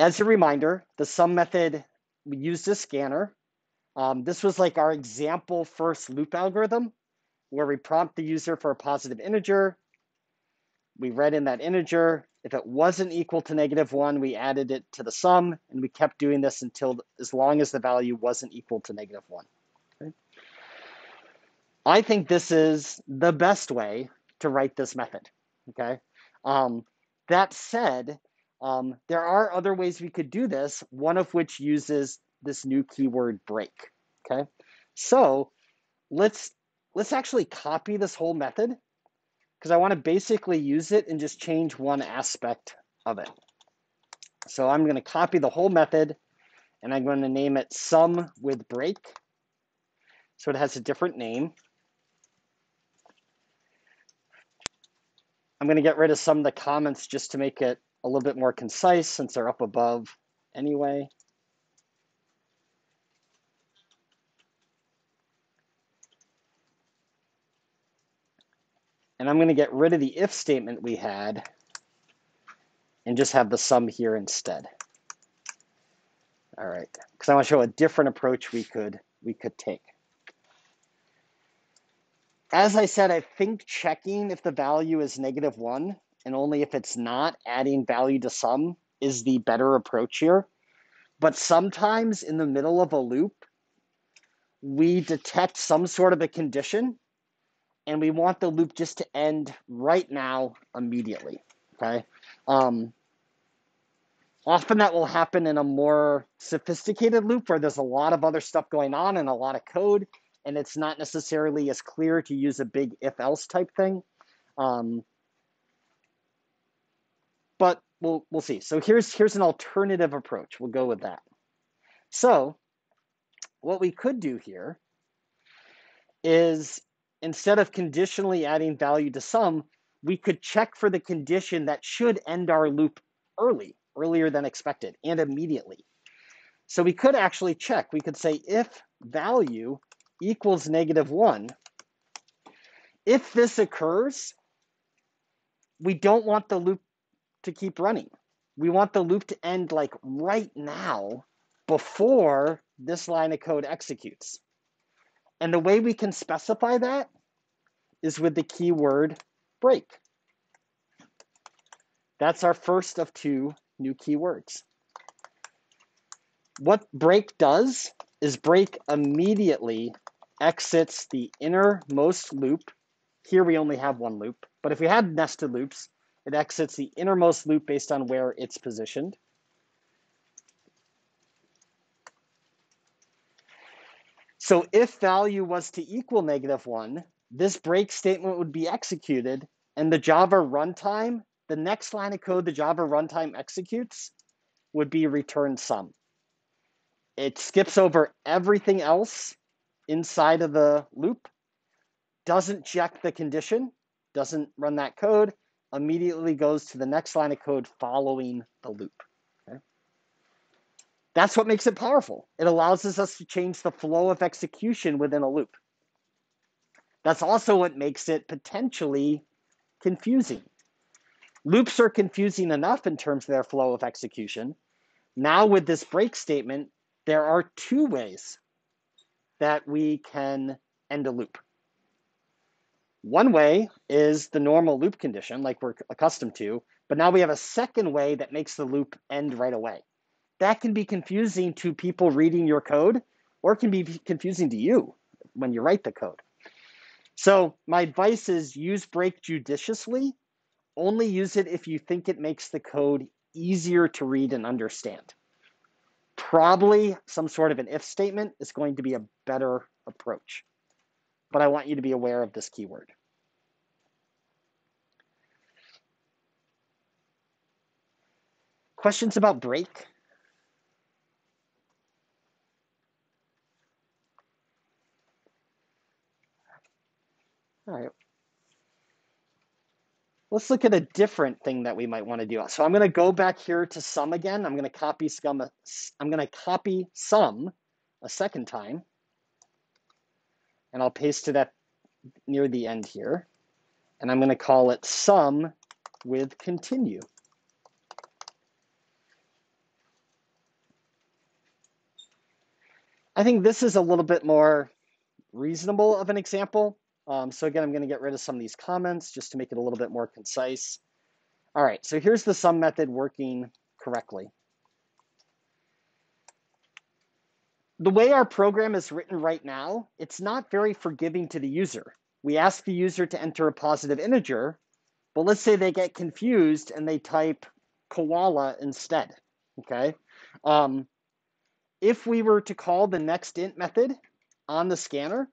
As a reminder, the sum method, we used a scanner. Um, this was like our example first loop algorithm where we prompt the user for a positive integer. We read in that integer. If it wasn't equal to negative one, we added it to the sum and we kept doing this until as long as the value wasn't equal to negative one. Okay? I think this is the best way to write this method. Okay. Um, that said, um, there are other ways we could do this, one of which uses this new keyword break, okay? So let's, let's actually copy this whole method because I want to basically use it and just change one aspect of it. So I'm going to copy the whole method and I'm going to name it sum with break. So it has a different name. I'm going to get rid of some of the comments just to make it a little bit more concise since they're up above anyway. And I'm going to get rid of the if statement we had and just have the sum here instead. All right, because I want to show a different approach we could we could take. As I said, I think checking if the value is negative one and only if it's not, adding value to sum is the better approach here. But sometimes in the middle of a loop, we detect some sort of a condition and we want the loop just to end right now immediately. Okay. Um, often that will happen in a more sophisticated loop where there's a lot of other stuff going on and a lot of code, and it's not necessarily as clear to use a big if else type thing. Um, but we'll we'll see. So here's here's an alternative approach. We'll go with that. So what we could do here is instead of conditionally adding value to sum, we could check for the condition that should end our loop early, earlier than expected, and immediately. So we could actually check. We could say if value equals negative 1, if this occurs, we don't want the loop to keep running. We want the loop to end like right now before this line of code executes. And the way we can specify that is with the keyword break. That's our first of two new keywords. What break does is break immediately exits the innermost loop. Here we only have one loop, but if we had nested loops, it exits the innermost loop based on where it's positioned. So if value was to equal negative one, this break statement would be executed and the Java runtime, the next line of code the Java runtime executes would be return sum. It skips over everything else inside of the loop, doesn't check the condition, doesn't run that code, immediately goes to the next line of code following the loop. Okay? That's what makes it powerful. It allows us to change the flow of execution within a loop. That's also what makes it potentially confusing. Loops are confusing enough in terms of their flow of execution. Now, with this break statement, there are two ways that we can end a loop. One way is the normal loop condition, like we're accustomed to, but now we have a second way that makes the loop end right away. That can be confusing to people reading your code, or it can be confusing to you when you write the code. So, my advice is use break judiciously. Only use it if you think it makes the code easier to read and understand. Probably some sort of an if statement is going to be a better approach but I want you to be aware of this keyword. Questions about break? All right. Let's look at a different thing that we might want to do. So I'm going to go back here to sum again. I'm going to copy sum. I'm going to copy sum a second time and I'll paste it at near the end here. And I'm going to call it sum with continue. I think this is a little bit more reasonable of an example. Um, so again, I'm going to get rid of some of these comments just to make it a little bit more concise. All right, so here's the sum method working correctly. The way our program is written right now, it's not very forgiving to the user. We ask the user to enter a positive integer, but let's say they get confused and they type koala instead, okay? Um, if we were to call the next int method on the scanner,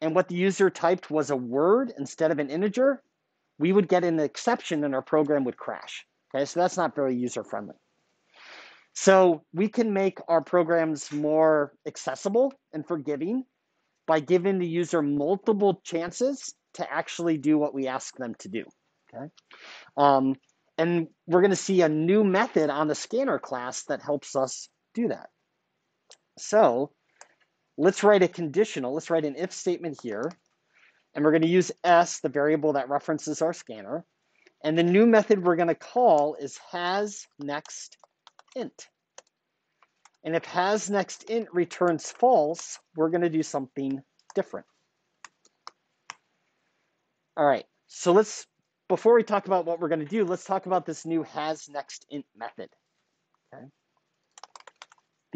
and what the user typed was a word instead of an integer, we would get an exception and our program would crash. Okay, so that's not very user friendly. So we can make our programs more accessible and forgiving by giving the user multiple chances to actually do what we ask them to do. Okay, um, and we're going to see a new method on the scanner class that helps us do that. So let's write a conditional. Let's write an if statement here. And we're going to use s, the variable that references our scanner. And the new method we're going to call is has next int. And if has next int returns false, we're going to do something different. All right, so let's, before we talk about what we're going to do, let's talk about this new has next int method. Okay.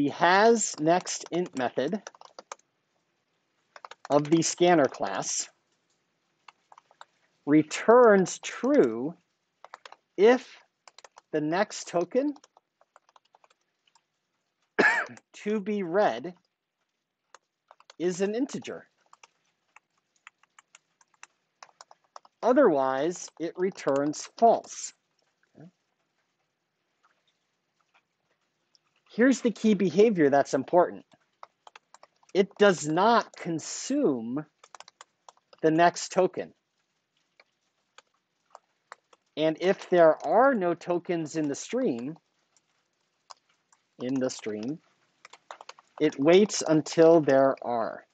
The has next int method of the scanner class returns true if the next token to be read is an integer. Otherwise, it returns false. Here's the key behavior that's important it does not consume the next token. And if there are no tokens in the stream, in the stream, it waits until there are.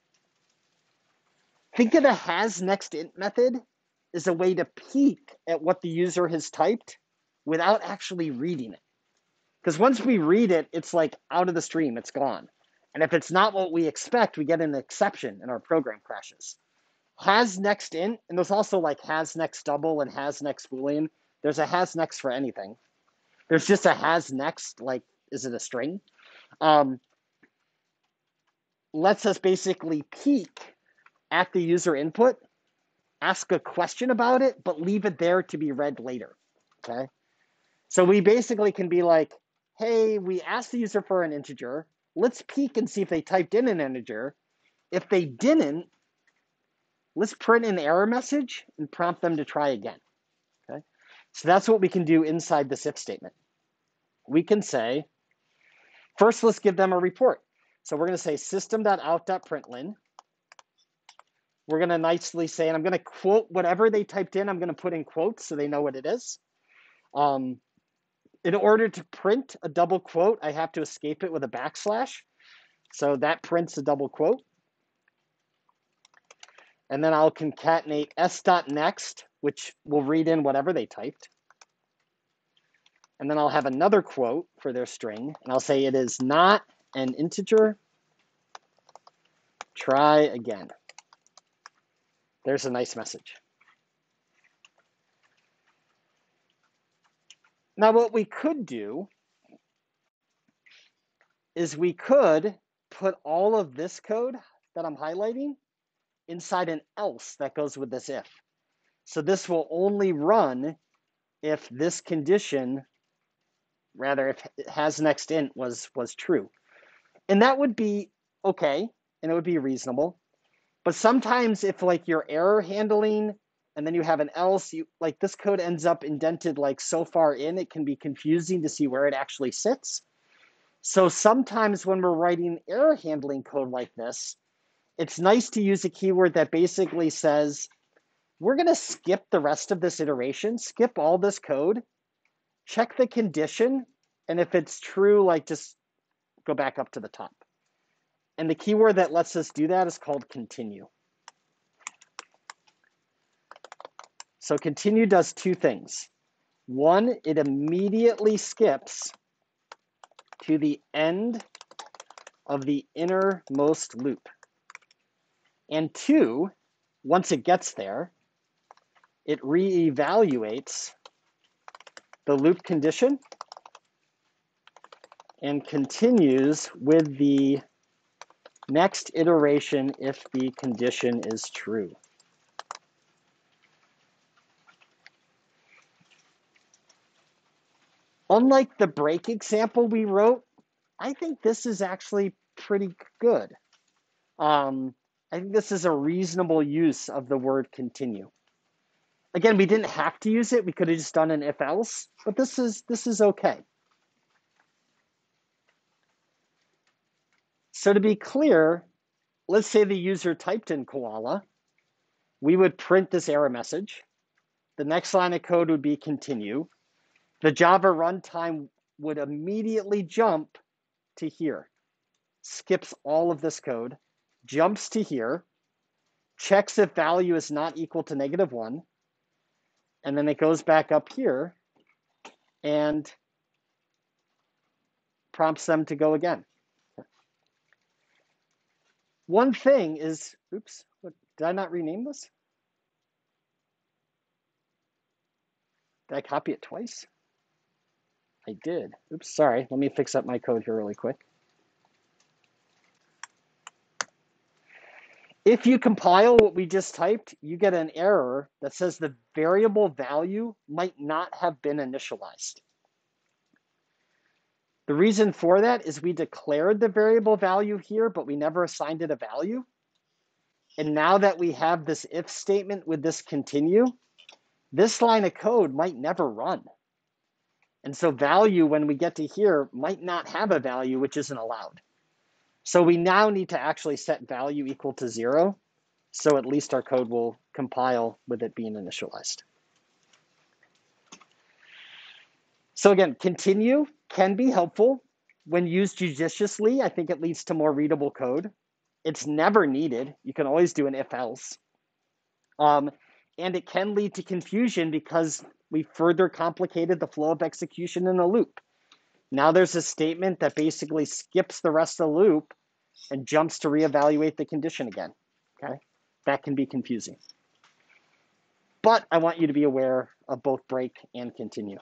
Think of the has next int method as a way to peek at what the user has typed without actually reading it. Because once we read it, it's like out of the stream, it's gone. And if it's not what we expect, we get an exception and our program crashes. Has next int, and there's also like has next double and has next boolean. There's a has next for anything. There's just a has next, like, is it a string? Um, lets us basically peek at the user input, ask a question about it, but leave it there to be read later. Okay. So we basically can be like, hey, we asked the user for an integer let's peek and see if they typed in an integer. If they didn't, let's print an error message and prompt them to try again. Okay, so that's what we can do inside this if statement. We can say, first let's give them a report. So we're going to say system.out.println. We're going to nicely say, and I'm going to quote whatever they typed in, I'm going to put in quotes so they know what it is. Um, in order to print a double quote, I have to escape it with a backslash. So that prints a double quote. And then I'll concatenate s.next, which will read in whatever they typed. And then I'll have another quote for their string, and I'll say it is not an integer. Try again. There's a nice message. Now, what we could do is we could put all of this code that I'm highlighting inside an else that goes with this if. So this will only run if this condition, rather if has next int was, was true. And that would be okay, and it would be reasonable. But sometimes if like your error handling and then you have an else you like this code ends up indented like so far in it can be confusing to see where it actually sits. So sometimes when we're writing error handling code like this it's nice to use a keyword that basically says we're going to skip the rest of this iteration skip all this code check the condition and if it's true like just go back up to the top. And the keyword that lets us do that is called continue So continue does two things. One, it immediately skips to the end of the innermost loop. And two, once it gets there, it reevaluates the loop condition and continues with the next iteration if the condition is true. Unlike the break example we wrote, I think this is actually pretty good. Um, I think this is a reasonable use of the word continue. Again, we didn't have to use it. We could have just done an if else, but this is this is okay. So to be clear, let's say the user typed in koala. We would print this error message. The next line of code would be continue. The Java runtime would immediately jump to here, skips all of this code, jumps to here, checks if value is not equal to negative one, and then it goes back up here and prompts them to go again. One thing is, oops, what, did I not rename this? Did I copy it twice? I did. Oops, sorry. Let me fix up my code here really quick. If you compile what we just typed, you get an error that says the variable value might not have been initialized. The reason for that is we declared the variable value here, but we never assigned it a value. And now that we have this if statement with this continue, this line of code might never run. And so value, when we get to here, might not have a value, which isn't allowed. So we now need to actually set value equal to zero. So at least our code will compile with it being initialized. So again, continue can be helpful when used judiciously. I think it leads to more readable code. It's never needed. You can always do an if else. Um, and it can lead to confusion because we further complicated the flow of execution in a loop. Now there's a statement that basically skips the rest of the loop and jumps to reevaluate the condition again. Okay, that can be confusing. But I want you to be aware of both break and continue.